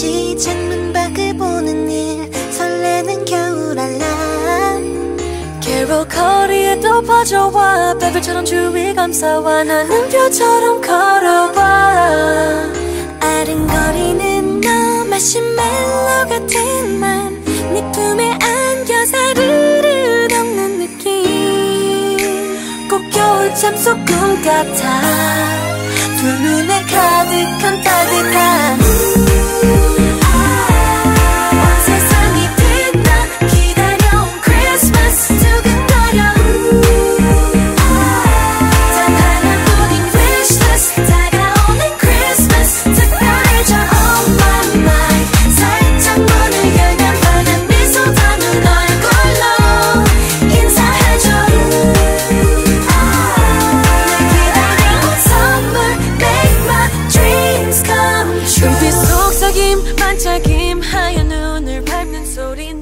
왠지 창문 밖을 보는 일 설레는 겨울 알람. 괴로 거리에 또 퍼져와 별들처럼 주위 감싸와 나는 벼처럼 걸어와. 아른거리는 너 마시멜로 같은 맘네 품에 안겨 사르르 녹는 느낌. 꼭 겨울 참속 꿈 같아. 두 눈에 you. 반짝임 하얀 눈을 밟는 소리